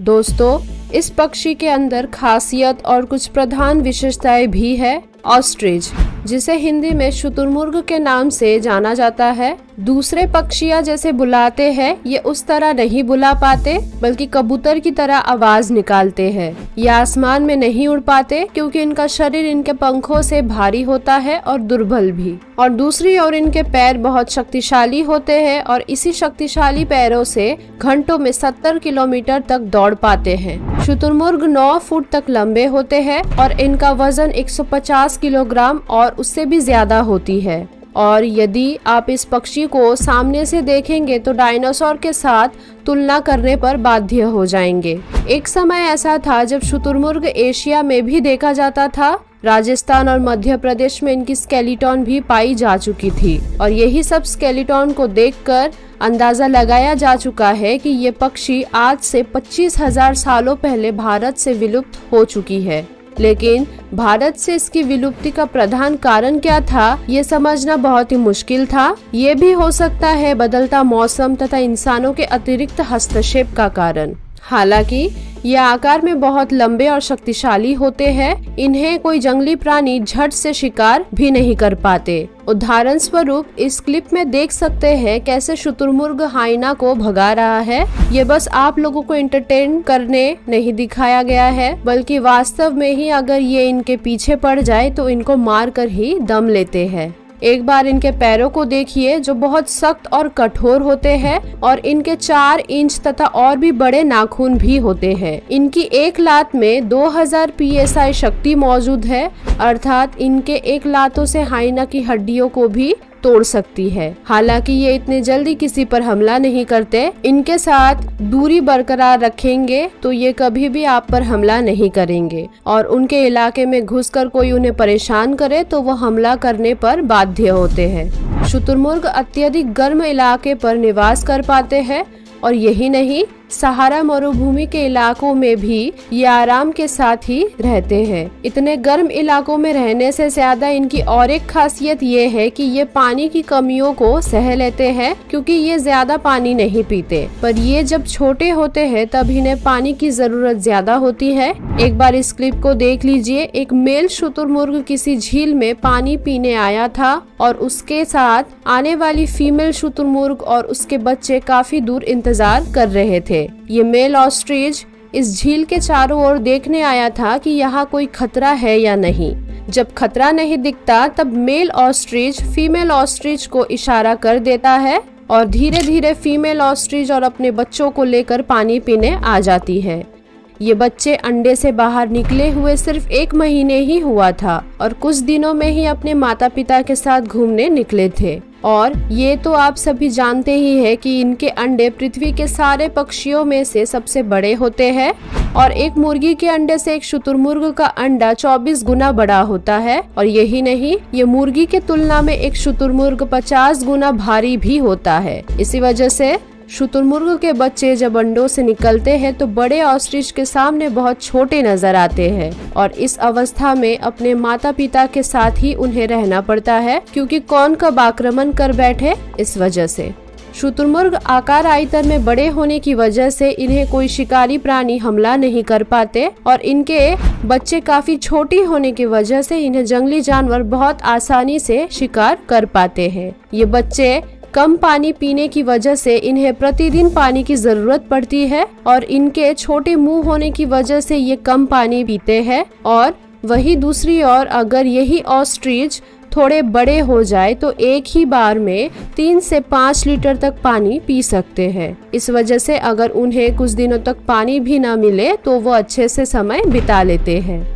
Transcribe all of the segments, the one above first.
दोस्तों इस पक्षी के अंदर खासियत और कुछ प्रधान विशेषताएँ भी है ऑस्ट्रिच जिसे हिंदी में शुतुरमुर्ग के नाम से जाना जाता है। दूसरे पक्षियाँ जैसे बुलाते हैं, ये उस तरह नहीं बुला पाते, बल्कि कबूतर की तरह आवाज़ निकालते हैं। ये आसमान में नहीं उड़ पाते, क्योंकि इनका शरीर इनके पंखों से भारी होता है और दुर्बल भी। और दूसरी ओर इनके पैर बहुत शक्तिशाली होते हैं और इसी शक्तिशाली पैरों से घंटों में सत्तर किलोमीटर तक दौड़ पाते हैं। शुतुरमुर्ग नौ फुट तक लंबे होते हैं और इनका वज़न 150 किलोग्राम और उससे भी ज़्यादा होती है। और यदि आप इस पक्षी को सामने से देखेंगे तो डायनासोर के साथ तुलना करने पर बाध्य हो जाएँगे। एक समय ऐसा था जब शुतुरमुर्ग एशिया में भी देखा जाता था। राजस्थान और मध्य प्रदेश में इनकी स्केलिटॉन भी पाई जा चुकी थी। और यही सब स्केलिटॉन को देखकर अंदाज़ा लगाया जा चुका है कि ये पक्षी आज से पच्चीस हज़ार सालों पहले भारत से विलुप्त हो चुकी है। लेकिन भारत से इसकी विलुप्ति का प्रधान कारण क्या था, ये समझना बहुत ही मुश्किल था। ये भी हो सकता है बदलता मौसम तथा इंसानों के अतिरिक्त हस्तक्षेप का कारण। हालाँकि, ये आकार में बहुत लंबे और शक्तिशाली होते हैं। इन्हें कोई जंगली प्राणी झट से शिकार भी नहीं कर पाते। उदाहरण स्वरूप, इस क्लिप में देख सकते हैं कैसे शुतुरमुर्ग हाइना को भगा रहा है। ये बस आप लोगों को एंटरटेन करने नहीं दिखाया गया है, बल्कि वास्तव में ही अगर ये इनके पीछे पड़ जाए तो इनको मार कर ही दम लेते हैं। एक बार इनके पैरों को देखिए, जो बहुत सख्त और कठोर होते हैं, और इनके चार इंच तथा और भी बड़े नाखून भी होते हैं। इनकी एक लात में 2000 psi शक्ति मौजूद है, अर्थात इनके एक लातों से हाइना की हड्डियों को भी तोड़ सकती है। हालाँकि ये इतने जल्दी किसी पर हमला नहीं करते, इनके साथ दूरी बरकरार रखेंगे तो ये कभी भी आप पर हमला नहीं करेंगे। और उनके इलाके में घुसकर कोई उन्हें परेशान करे तो वो हमला करने पर बाध्य होते हैं। शुतुरमुर्ग अत्यधिक गर्म इलाके पर निवास कर पाते हैं, और यही नहीं सहारा मरुभूमि के इलाकों में भी ये आराम के साथ ही रहते हैं। इतने गर्म इलाकों में रहने से ज़्यादा इनकी और एक खासियत ये है कि ये पानी की कमियों को सह लेते हैं, क्योंकि ये ज़्यादा पानी नहीं पीते। पर ये जब छोटे होते हैं, तब इन्हें पानी की ज़रूरत ज़्यादा होती है। एक बार इस क्लिप को देख लीजिए। एक मेल शुतुरमुर्ग किसी झील में पानी पीने आया था और उसके साथ आने वाली फीमेल शुतुरमुर्ग और उसके बच्चे काफ़ी दूर इंतज़ार कर रहे थे। थे ये मेल ऑस्ट्रिच इस झील के चारों ओर देखने आया था कि यहाँ कोई खतरा है या नहीं। जब खतरा नहीं दिखता, तब मेल ऑस्ट्रिच फीमेल ऑस्ट्रिच को इशारा कर देता है और धीरे धीरे फीमेल ऑस्ट्रिच और अपने बच्चों को लेकर पानी पीने आ जाती है। ये बच्चे अंडे से बाहर निकले हुए सिर्फ़ एक महीने ही हुआ था और कुछ दिनों में ही अपने माता पिता के साथ घूमने निकले थे। और ये तो आप सभी जानते ही है कि इनके अंडे पृथ्वी के सारे पक्षियों में से सबसे बड़े होते हैं। और एक मुर्गी के अंडे से एक शुतुरमुर्ग का अंडा 24 गुना बड़ा होता है। और यही नहीं, ये मुर्गी के तुलना में एक शुतुरमुर्ग 50 गुना भारी भी होता है। इसी वजह से शुतुरमुर्ग के बच्चे जब अंडों से निकलते हैं तो बड़े ऑस्ट्रिच के सामने बहुत छोटे नज़र आते हैं और इस अवस्था में अपने माता पिता के साथ ही उन्हें रहना पड़ता है, क्योंकि कौन कब आक्रमण कर बैठे इस वजह से। शुतुरमुर्ग आकार आयतन में बड़े होने की वजह से इन्हें कोई शिकारी प्राणी हमला नहीं कर पाते और इनके बच्चे काफ़ी छोटी होने की वजह से इन्हें जंगली जानवर बहुत आसानी से शिकार कर पाते हैं। ये बच्चे कम पानी पीने की वजह से इन्हें प्रतिदिन पानी की ज़रूरत पड़ती है और इनके छोटे मुँह होने की वजह से ये कम पानी पीते हैं। और वही दूसरी ओर अगर यही ऑस्ट्रिच थोड़े बड़े हो जाए तो एक ही बार में तीन से पाँच लीटर तक पानी पी सकते हैं। इस वजह से अगर उन्हें कुछ दिनों तक पानी भी न मिले तो वो अच्छे से समय बिता लेते हैं।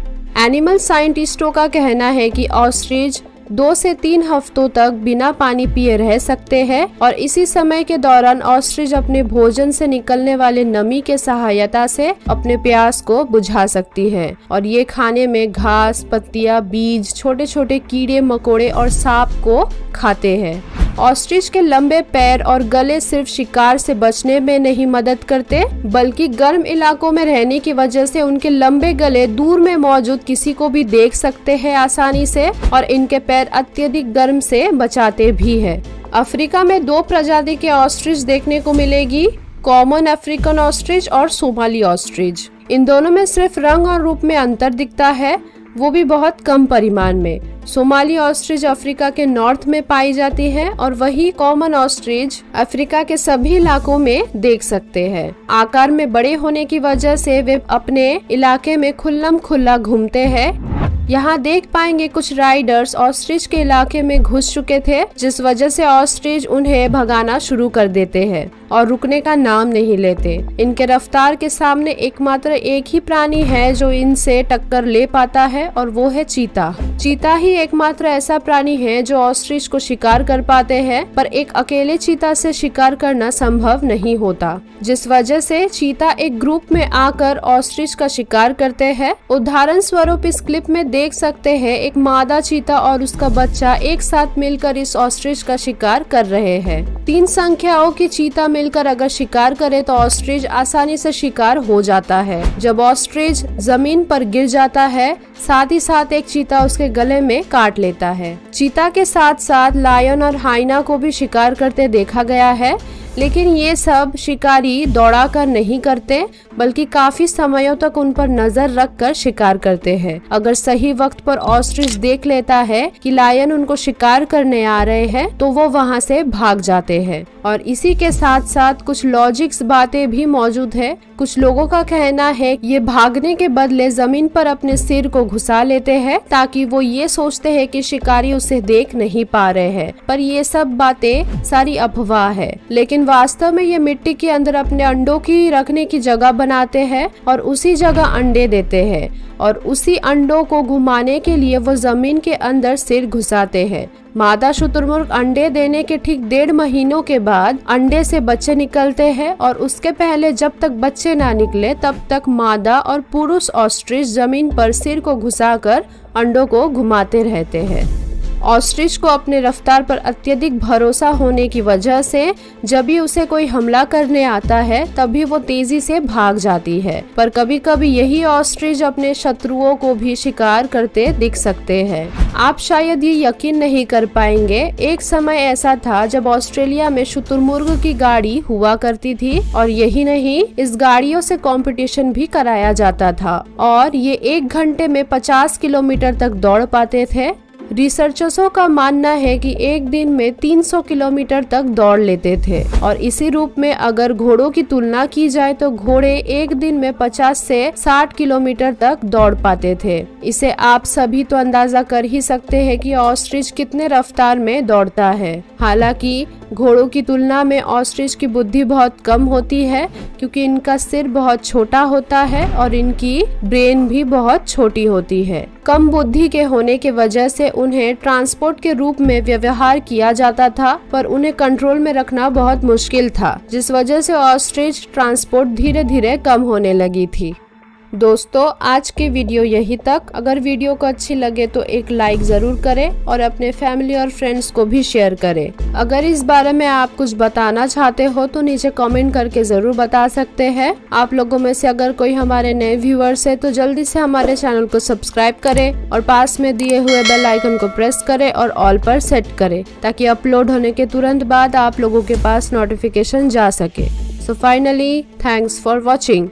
एनिमल साइंटिस्टों का कहना है कि ऑस्ट्रिच दो से तीन हफ्तों तक बिना पानी पिए रह सकते हैं और इसी समय के दौरान ऑस्ट्रिज अपने भोजन से निकलने वाले नमी के सहायता से अपने प्यास को बुझा सकती है। और ये खाने में घास, पत्तियाँ, बीज छोटे छोटे कीड़े, मकोड़े और सांप को खाते हैं। ऑस्ट्रिच के लंबे पैर और गले सिर्फ़ शिकार से बचने में नहीं मदद करते, बल्कि गर्म इलाकों में रहने की वजह से उनके लंबे गले दूर में मौजूद किसी को भी देख सकते हैं आसानी से और इनके पैर अत्यधिक गर्म से बचाते भी है। अफ्रीका में दो प्रजाति के ऑस्ट्रिच देखने को मिलेगी, कॉमन अफ्रीकन ऑस्ट्रिच और सोमाली ऑस्ट्रिच। इन दोनों में सिर्फ़ रंग और रूप में अंतर दिखता है, वो भी बहुत कम परिमाण में। सोमाली ऑस्ट्रिज अफ्रीका के नॉर्थ में पाई जाती है और वही कॉमन ऑस्ट्रिज अफ्रीका के सभी इलाकों में देख सकते हैं। आकार में बड़े होने की वजह से वे अपने इलाके में खुल्लम खुल्ला घूमते हैं। यहाँ देख पाएँगे कुछ राइडर्स ऑस्ट्रिच के इलाके में घुस चुके थे, जिस वजह से ऑस्ट्रिच उन्हें भगाना शुरू कर देते हैं और रुकने का नाम नहीं लेते। इनके रफ्तार के सामने एकमात्र एक ही प्राणी है जो इनसे टक्कर ले पाता है, और वो है चीता। चीता ही एकमात्र ऐसा प्राणी है जो ऑस्ट्रिच को शिकार कर पाते हैं, पर एक अकेले चीता से शिकार करना संभव नहीं होता। जिस वजह से चीता एक ग्रुप में आकर ऑस्ट्रिच का शिकार करते हैं, उदाहरण स्वरूप इस क्लिप में देख सकते हैं, एक मादा चीता और उसका बच्चा एक साथ मिलकर इस ऑस्ट्रिच का शिकार कर रहे हैं। तीन संख्याओं की चीता मिलकर अगर शिकार करे तो ऑस्ट्रिच आसानी से शिकार हो जाता है। जब ऑस्ट्रिच ज़मीन पर गिर जाता है साथ ही साथ एक चीता उसके गले में काट लेता है। चीता के साथ साथ लायन और हाइना को भी शिकार करते देखा गया है, लेकिन ये सब शिकारी दौड़ा कर नहीं करते, बल्कि काफ़ी समयों तक उन पर नज़र रख कर शिकार करते हैं। अगर सही वक्त पर ऑस्ट्रिच देख लेता है कि लायन उनको शिकार करने आ रहे हैं तो वो वहाँ से भाग जाते हैं। और इसी के साथ साथ कुछ लॉजिक्स बातें भी मौजूद है। कुछ लोगों का कहना है, ये भागने के बदले ज़मीन पर अपने सिर को घुसा लेते हैं, ताकि वो ये सोचते हैं कि शिकारी उसे देख नहीं पा रहे हैं। पर ये सब बातें सारी अफवाह है। लेकिन वास्तव में ये मिट्टी के अंदर अपने अंडों की रखने की जगह बनाते हैं और उसी जगह अंडे देते हैं। और उसी अंडों को घुमाने के लिए वो ज़मीन के अंदर सिर घुसाते हैं। मादा शुतुरमुर्ग अंडे देने के ठीक डेढ़ महीनों के बाद अंडे से बच्चे निकलते हैं और उसके पहले जब तक बच्चे ना निकले, तब तक मादा और पुरुष ऑस्ट्रिच ज़मीन पर सिर को घुसाकर अंडों को घुमाते रहते हैं। ऑस्ट्रिच को अपने रफ्तार पर अत्यधिक भरोसा होने की वजह से, जब भी उसे कोई हमला करने आता है, तभी वो तेज़ी से भाग जाती है। पर कभी कभी यही ऑस्ट्रिच अपने शत्रुओं को भी शिकार करते दिख सकते हैं। आप शायद ये यकीन नहीं कर पाएँगे, एक समय ऐसा था जब ऑस्ट्रेलिया में शुतुरमुर्ग की गाड़ी हुआ करती थी और यही नहीं, इस गाड़ियों से कंपटीशन भी कराया जाता था। और ये एक घंटे में 50 किलोमीटर तक दौड़ पाते थे। रिसर्चर्सों का मानना है कि एक दिन में 300 किलोमीटर तक दौड़ लेते थे। और इसी रूप में अगर घोड़ों की तुलना की जाए तो घोड़े एक दिन में 50 से 60 किलोमीटर तक दौड़ पाते थे। इसे आप सभी तो अंदाज़ा कर ही सकते हैं कि ऑस्ट्रिच कितने रफ्तार में दौड़ता है। हालाँकि घोड़ों की तुलना में ऑस्ट्रिच की बुद्धि बहुत कम होती है, क्योंकि इनका सिर बहुत छोटा होता है और इनकी ब्रेन भी बहुत छोटी होती है। कम बुद्धि के होने के वजह से उन्हें ट्रांसपोर्ट के रूप में व्यवहार किया जाता था, पर उन्हें कंट्रोल में रखना बहुत मुश्किल था, जिस वजह से ऑस्ट्रिच ट्रांसपोर्ट धीरे धीरे कम होने लगी थी। दोस्तों, आज के वीडियो यही तक। अगर वीडियो को अच्छी लगे तो एक लाइक ज़रूर करें और अपने फैमिली और फ्रेंड्स को भी शेयर करें। अगर इस बारे में आप कुछ बताना चाहते हो तो नीचे कमेंट करके ज़रूर बता सकते हैं। आप लोगों में से अगर कोई हमारे नए व्यूअर्स है तो जल्दी से हमारे चैनल को सब्सक्राइब करें और पास में दिए हुए बेल आइकन को प्रेस करें और ऑल पर सेट करें, ताकि अपलोड होने के तुरंत बाद आप लोगों के पास नोटिफिकेशन जा सके। So finally thanks for watching